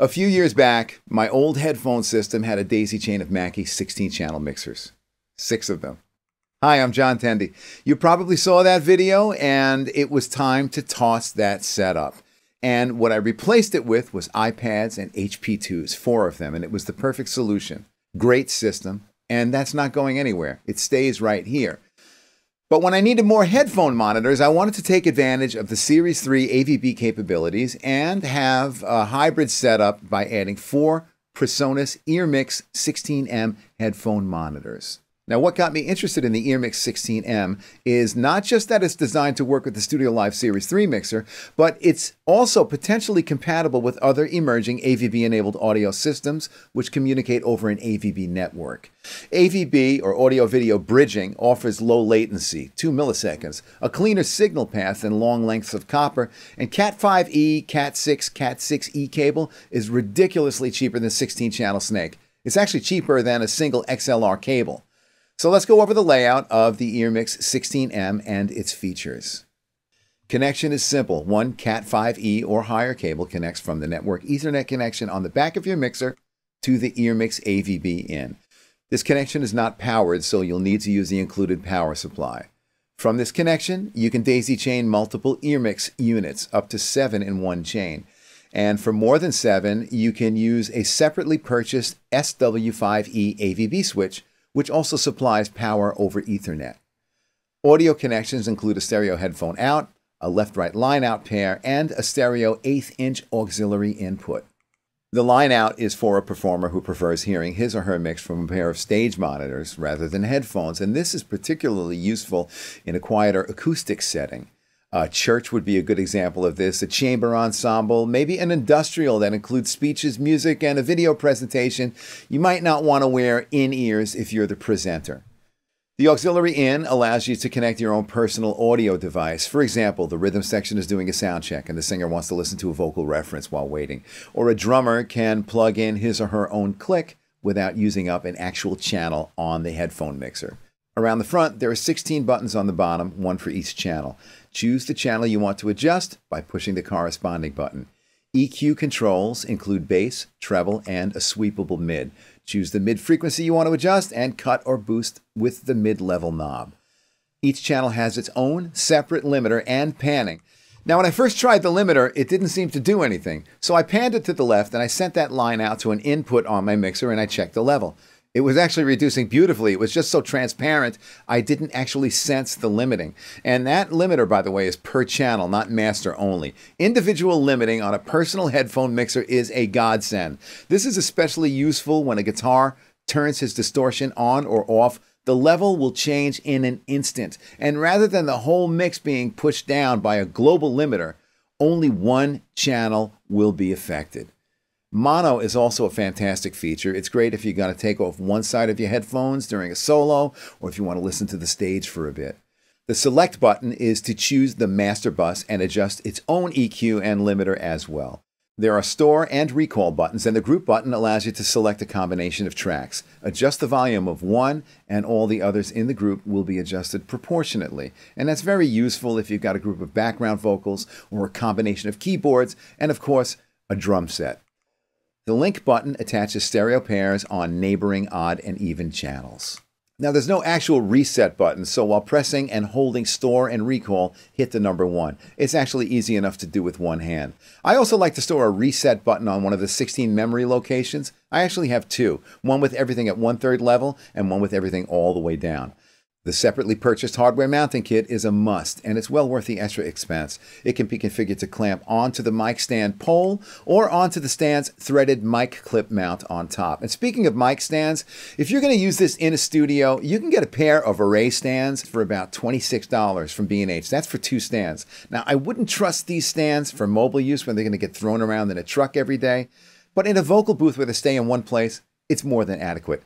A few years back, my old headphone system had a daisy chain of Mackie 16 channel mixers. Six of them. Hi, I'm John Tendy. You probably saw that video, and it was time to toss that setup. And what I replaced it with was iPads and HP2s, four of them, and it was the perfect solution. Great system, and that's not going anywhere. It stays right here. But when I needed more headphone monitors, I wanted to take advantage of the Series 3 AVB capabilities and have a hybrid setup by adding four Presonus EarMix 16M headphone monitors. Now, what got me interested in the EarMix 16M is not just that it's designed to work with the StudioLive Series 3 mixer, but it's also potentially compatible with other emerging AVB enabled audio systems which communicate over an AVB network. AVB, or audio video bridging, offers low latency, 2 milliseconds, a cleaner signal path than long lengths of copper, and Cat5e, Cat6, Cat6e cable is ridiculously cheaper than 16 channel Snake. It's actually cheaper than a single XLR cable. So let's go over the layout of the EarMix 16M and its features. Connection is simple. One Cat5e or higher cable connects from the network Ethernet connection on the back of your mixer to the EarMix AVB in. This connection is not powered, so you'll need to use the included power supply. From this connection, you can daisy chain multiple EarMix units, up to seven in one chain. And for more than seven, you can use a separately purchased SW5E AVB switch which also supplies power over Ethernet. Audio connections include a stereo headphone out, a left right line out pair, and a stereo eighth inch auxiliary input. The line out is for a performer who prefers hearing his or her mix from a pair of stage monitors rather than headphones, and this is particularly useful in a quieter acoustic setting. A church would be a good example of this, a chamber ensemble, maybe an industrial that includes speeches, music, and a video presentation. You might not want to wear in ears if you're the presenter. The auxiliary in allows you to connect your own personal audio device. For example, the rhythm section is doing a sound check and the singer wants to listen to a vocal reference while waiting. Or a drummer can plug in his or her own click without using up an actual channel on the headphone mixer. Around the front, there are 16 buttons on the bottom, one for each channel. Choose the channel you want to adjust by pushing the corresponding button. EQ controls include bass, treble, and a sweepable mid. Choose the mid frequency you want to adjust and cut or boost with the mid level knob. Each channel has its own separate limiter and panning. Now, when I first tried the limiter, it didn't seem to do anything. So I panned it to the left and I sent that line out to an input on my mixer and I checked the level. It was actually reducing beautifully. It was just so transparent, I didn't actually sense the limiting. And that limiter, by the way, is per channel, not master only. Individual limiting on a personal headphone mixer is a godsend. This is especially useful when a guitar turns his distortion on or off. The level will change in an instant. And rather than the whole mix being pushed down by a global limiter, only one channel will be affected. Mono is also a fantastic feature. It's great if you've got to take off one side of your headphones during a solo or if you want to listen to the stage for a bit. The select button is to choose the master bus and adjust its own EQ and limiter as well. There are store and recall buttons, and the group button allows you to select a combination of tracks. Adjust the volume of one, and all the others in the group will be adjusted proportionately. And that's very useful if you've got a group of background vocals or a combination of keyboards, and of course, a drum set. The link button attaches stereo pairs on neighboring odd and even channels. Now there's no actual reset button, so while pressing and holding store and recall, hit the number one. It's actually easy enough to do with one hand. I also like to store a reset button on one of the 16 memory locations. I actually have two, one with everything at one third level and one with everything all the way down. The separately purchased hardware mounting kit is a must, and it's well worth the extra expense. It can be configured to clamp onto the mic stand pole or onto the stand's threaded mic clip mount on top. And speaking of mic stands, if you're going to use this in a studio, you can get a pair of Auray stands for about $26 from B&H. That's for two stands. Now, I wouldn't trust these stands for mobile use when they're going to get thrown around in a truck every day, but in a vocal booth where they stay in one place, it's more than adequate.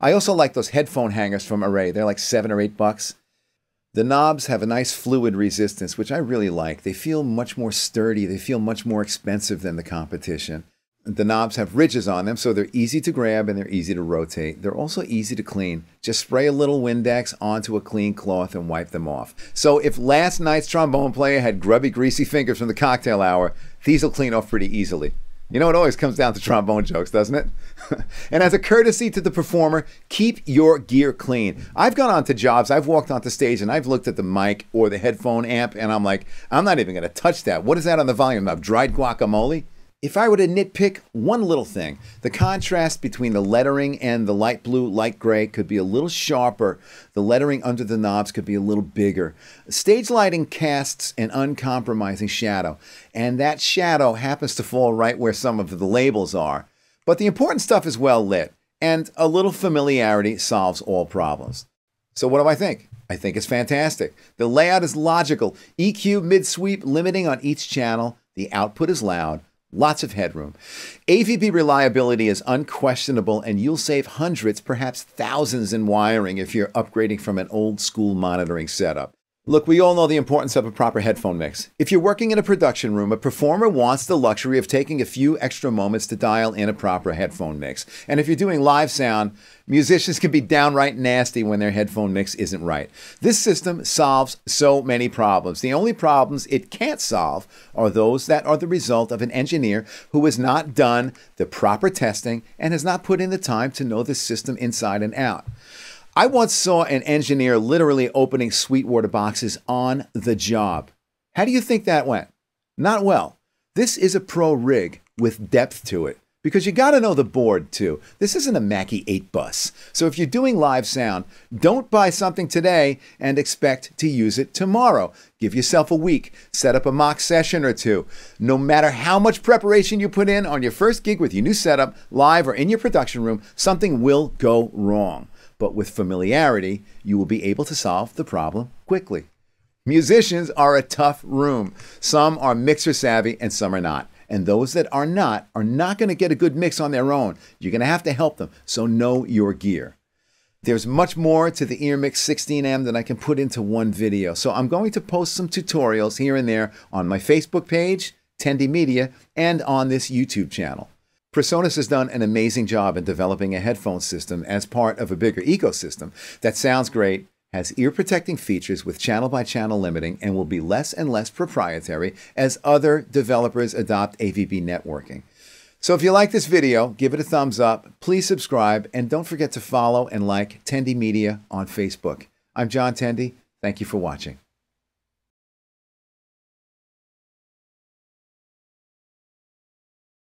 I also like those headphone hangers from Auray. They're like seven or eight bucks. The knobs have a nice fluid resistance, which I really like. They feel much more sturdy. They feel much more expensive than the competition. The knobs have ridges on them, so they're easy to grab and they're easy to rotate. They're also easy to clean. Just spray a little Windex onto a clean cloth and wipe them off. So if last night's trombone player had grubby, greasy fingers from the cocktail hour, these will clean off pretty easily. You know, it always comes down to trombone jokes, doesn't it? and as a courtesy to the performer, keep your gear clean. I've gone on to jobs, I've walked onto stage and I've looked at the mic or the headphone amp and I'm like, I'm not even going to touch that. What is that on the volume of? Dried guacamole? If I were to nitpick one little thing, the contrast between the lettering and the light blue, light gray could be a little sharper. The lettering under the knobs could be a little bigger. Stage lighting casts an uncompromising shadow, and that shadow happens to fall right where some of the labels are. But the important stuff is well lit, and a little familiarity solves all problems. So, what do I think? I think it's fantastic. The layout is logical. EQ mid sweep limiting on each channel. The output is loud. Lots of headroom. AVB reliability is unquestionable, and you'll save hundreds, perhaps thousands in wiring if you're upgrading from an old school monitoring setup. Look, we all know the importance of a proper headphone mix. If you're working in a production room, a performer wants the luxury of taking a few extra moments to dial in a proper headphone mix. And if you're doing live sound, musicians can be downright nasty when their headphone mix isn't right. This system solves so many problems. The only problems it can't solve are those that are the result of an engineer who has not done the proper testing and has not put in the time to know the system inside and out. I once saw an engineer literally opening Sweetwater boxes on the job. How do you think that went? Not well. This is a pro rig with depth to it because you got to know the board too. This isn't a Mackie 8 bus. So if you're doing live sound, don't buy something today and expect to use it tomorrow. Give yourself a week, set up a mock session or two. No matter how much preparation you put in on your first gig with your new setup, live or in your production room, something will go wrong but with familiarity, you will be able to solve the problem quickly. Musicians are a tough room. Some are mixer savvy and some are not. And those that are not are not going to get a good mix on their own. You're going to have to help them. So know your gear. There's much more to the EarMix 16M than I can put into one video. So I'm going to post some tutorials here and there on my Facebook page, Tendy Media, and on this YouTube channel. Presonus has done an amazing job in developing a headphone system as part of a bigger ecosystem that sounds great, has ear protecting features with channel by channel limiting, and will be less and less proprietary as other developers adopt AVB networking. So if you like this video, give it a thumbs up, please subscribe, and don't forget to follow and like Tendy Media on Facebook. I'm John Tendy. Thank you for watching.